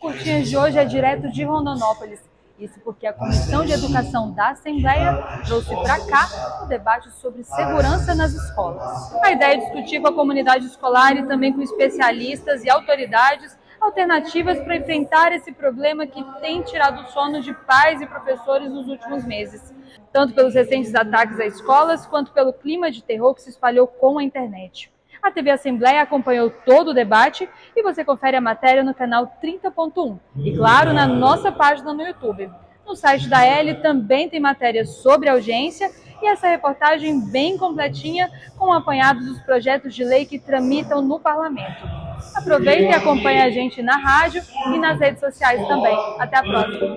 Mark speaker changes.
Speaker 1: Curtinhas de hoje é direto de Rondonópolis. Isso porque a Comissão de Educação da Assembleia trouxe para cá o debate sobre segurança nas escolas. A ideia é discutir com a comunidade escolar e também com especialistas e autoridades alternativas para enfrentar esse problema que tem tirado o sono de pais e professores nos últimos meses, tanto pelos recentes ataques a escolas quanto pelo clima de terror que se espalhou com a internet. A TV Assembleia acompanhou todo o debate e você confere a matéria no canal 30.1 e, claro, na nossa página no YouTube. No site da L também tem matéria sobre audiência e essa reportagem bem completinha com apanhados dos projetos de lei que tramitam no parlamento. Aproveita e acompanhe a gente na rádio e nas redes sociais também. Até a próxima!